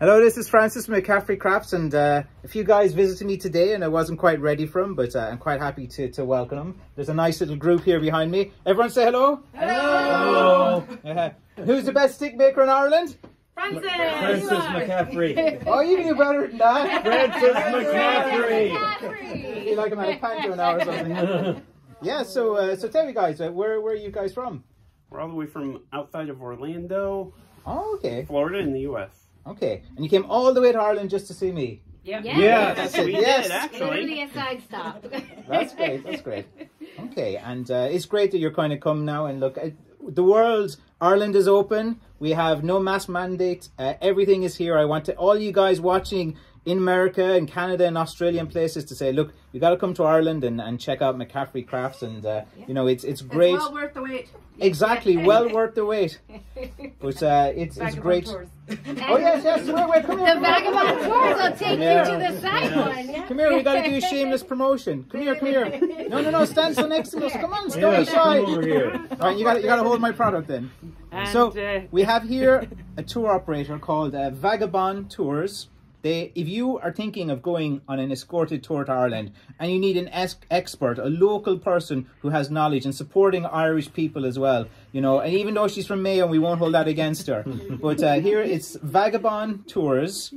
Hello, this is Francis McCaffrey Crafts, and uh, a few guys visited me today, and I wasn't quite ready for them, but uh, I'm quite happy to, to welcome them. There's a nice little group here behind me. Everyone say hello. Hello. Uh, who's the best stick maker in Ireland? Francis. Francis McCaffrey. Oh, you can do better than that. Francis McCaffrey. I feel like I'm at a panto now or something. yeah, so uh, so tell me guys, uh, where where are you guys from? We're all the way from outside of Orlando, Oh, okay, Florida, in the U.S. okay. And you came all the way to Ireland just to see me. Yep. Yeah, That's we it. Yes. did actually. Literally a side stop. That's great. That's great. Okay, and uh, it's great that you're kind of come now and look. Uh, the world, Ireland is open. We have no mask mandate. Uh, everything is here. I want to all you guys watching in America and Canada and Australian places to say, look, you got to come to Ireland and, and check out McCaffrey Crafts, and uh, you know it's it's great. It's well worth the wait. exactly, well worth the wait. But uh, it's it's great. tours. Oh yes, yes. Wait, wait, come here. The vagabond tours will take Yeah. you to the side one. Yeah. Come here, we gotta do a shameless promotion. Come here, come here. No, no, no, stand so next to us. Come on, don't be shy. over here. All right, you got you got to hold my product then. And, so uh, we have here a tour operator called uh, Vagabond Tours. They, if you are thinking of going on an escorted tour to Ireland and you need an es- expert, a local person who has knowledge and supporting Irish people as well, you know, and even though she's from Mayo, we won't hold that against her. but uh, here it's Vagabond Tours.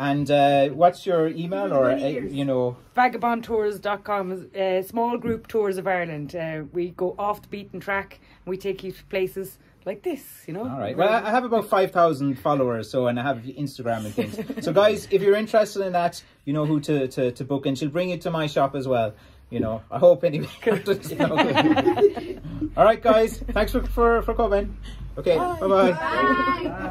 And uh, what's your email or, uh, you know, vagabondtours.com is uh, small group tours of Ireland. Uh, we go off the beaten track and we take you to places like this, you know. All right. Well, I I have about 5,000 followers, so, and I have Instagram and things. So, guys, if you're interested in that, you know who to, to, to book, and she'll bring you to my shop as well. You know, I hope anyway. All right, guys. Thanks for, for, for coming. Okay, bye-bye. Bye.